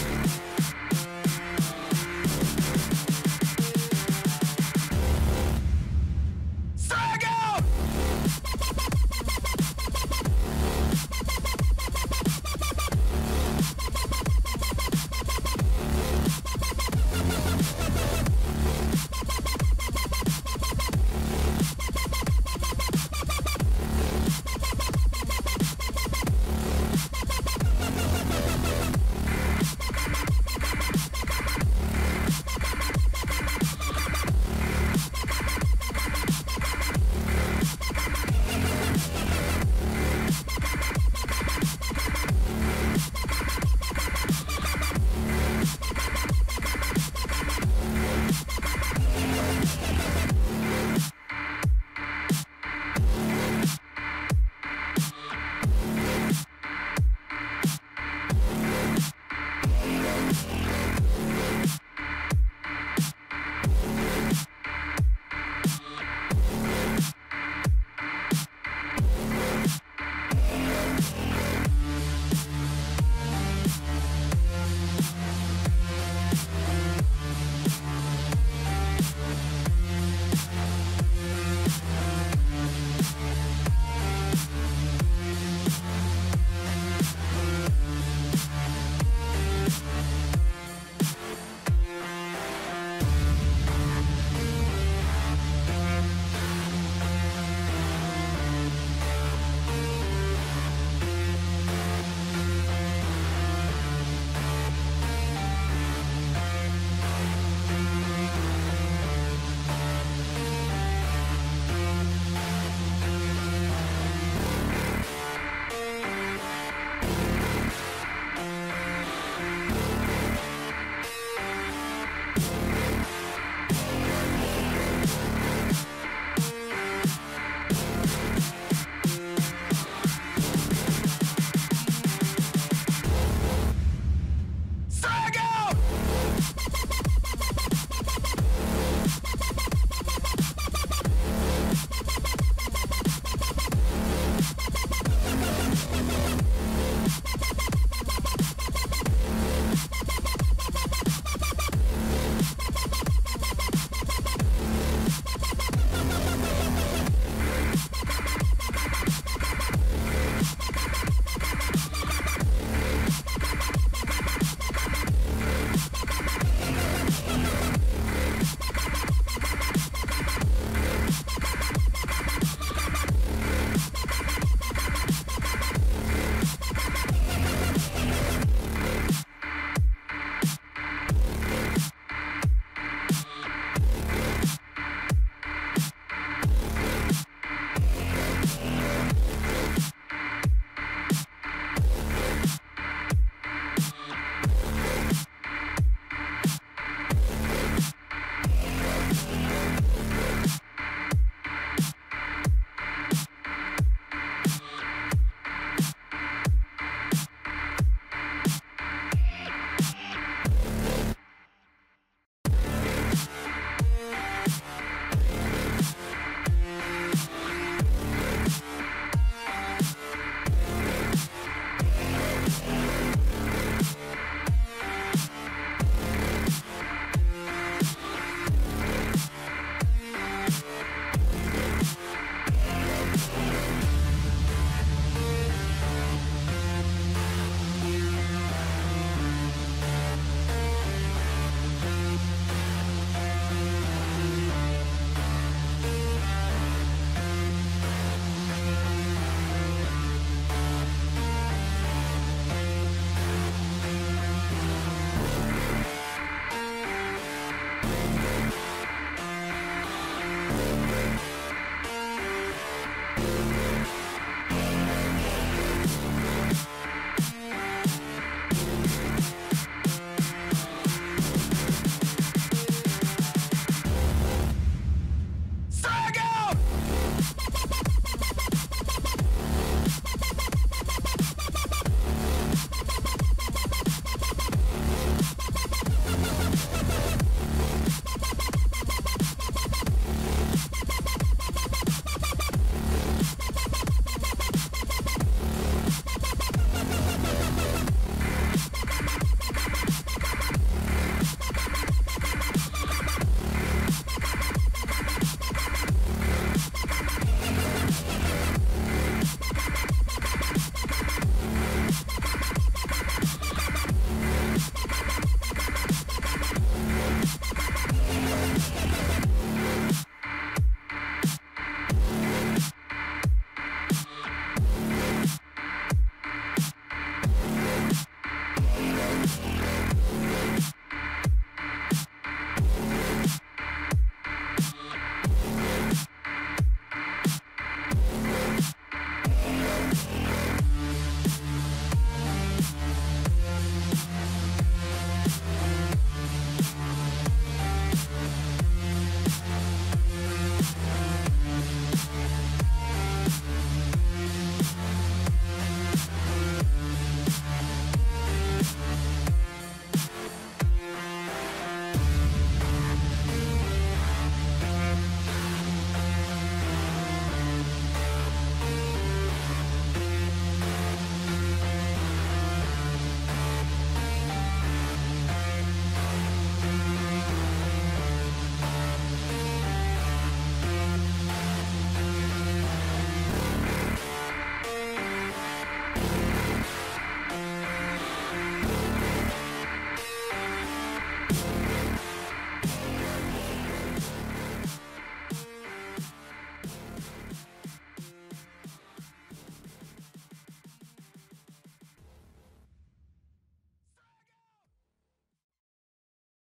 Bye.